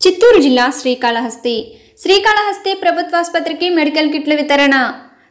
చిత్తూరు జిల్లా శ్రీకాళహస్తి. శ్రీకాళహస్తి ప్రభుత్వాసుపత్రికి మెడికల్ కిట్ల వితరణ.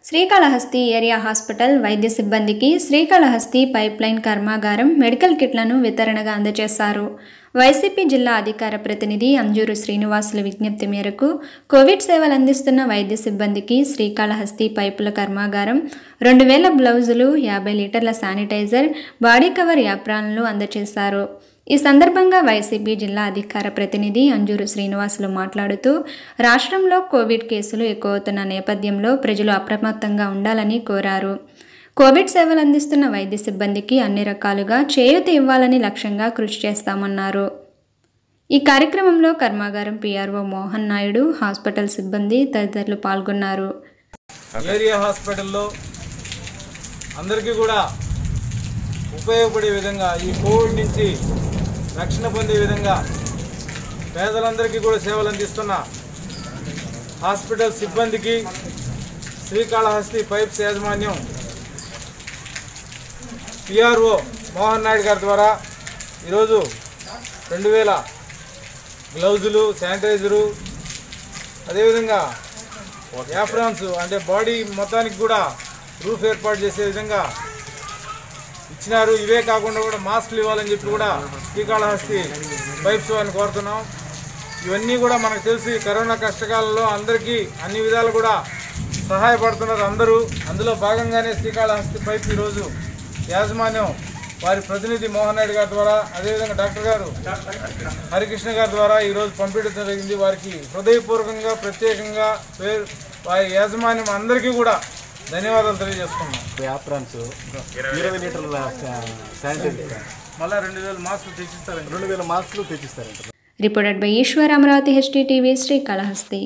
శ్రీకాళహస్తి ఏరియా హాస్పిటల్ వైద్య సిబ్బందికి శ్రీకాళహస్తి పైప్లైన్ కర్మాగారం మెడికల్ కిట్లను వితరణగా అందజేశారు. వైసీపీ జిల్లా అధికార ప్రతినిధి అంజూరు శ్రీనివాసుల విజ్ఞప్తి మేరకు కోవిడ్ సేవలు అందిస్తున్న వైద్య సిబ్బందికి శ్రీకాళహస్తి పైపుల కర్మాగారం రెండు వేల బ్లౌజులు యాభై లీటర్ల శానిటైజర్ బాడీ కవర్ యాప్రాన్లు అందజేశారు. ఈ సందర్భంగా వైసీపీ జిల్లా అధికార ప్రతినిధి అంజూరు శ్రీనివాసులు మాట్లాడుతూ రాష్ట్రంలో కోవిడ్ కేసులు ఎక్కువవుతున్న నేపథ్యంలో ప్రజలు అప్రమత్తంగా ఉండాలని కోరారు. కోవిడ్ సేవలు అందిస్తున్న వైద్య సిబ్బందికి అన్ని రకాలుగా చేయూత ఇవ్వాలని లక్ష్యంగా కృషి చేస్తామన్నారు. ఈ కార్యక్రమంలో కర్మాగారం పిఆర్ఓ మోహన్ నాయుడు హాస్పిటల్ సిబ్బంది తదితరులు పాల్గొన్నారు. ఏరియా హాస్పిటల్లో అందరికీ కూడా ఉపయోగపడే విధంగా ఈ కోవిడ్ నుంచి రక్షణ పొందే విధంగా పేదలందరికీ కూడా సేవలు అందిస్తున్న హాస్పిటల్ సిబ్బందికి శ్రీకాళహస్తి పైప్స్ యాజమాన్యం పిఆర్ఓ మోహన్ నాయుడు గారి ద్వారా ఈరోజు రెండు వేల గ్లౌజులు శానిటైజరు అదేవిధంగా యాఫ్రాన్స్ అంటే బాడీ మొత్తానికి కూడా రూఫ్ ఏర్పాటు చేసే విధంగా ఇచ్చినారు. ఇవే కాకుండా కూడా మాస్కులు ఇవ్వాలని చెప్పి కూడా శ్రీకాళహస్తి పైప్స్ అని కోరుతున్నాం. ఇవన్నీ కూడా మనకు తెలిసి కరోనా కష్టకాలంలో అందరికీ అన్ని విధాలు కూడా సహాయపడుతున్నారు అందరూ. అందులో భాగంగానే శ్రీకాళహస్తి పైప్ ఈరోజు యాజమాన్యం వారి ప్రతినిధి మోహన్ నాయుడు గారి ద్వారా అదేవిధంగా డాక్టర్ గారు హరికృష్ణ గారి ద్వారా ఈరోజు పంపించడం జరిగింది. వారికి హృదయపూర్వకంగా ప్రత్యేకంగా వారి యాజమాన్యం అందరికీ కూడా ధన్యవాదాలు తెలియజేస్తున్నాం యాప్రాన్స్ ఇరవై లీటర్ల శానిటైజర్ మళ్ళీ రెండు వేలు మాస్కులు తెచ్చిస్తారండి. రెండు వేల మాస్కులు తెచ్చిస్తారంట. Reported by Eshwar Amaravati HT TV Srikalahasti.